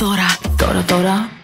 Τώρα, Τώρα, τώρα.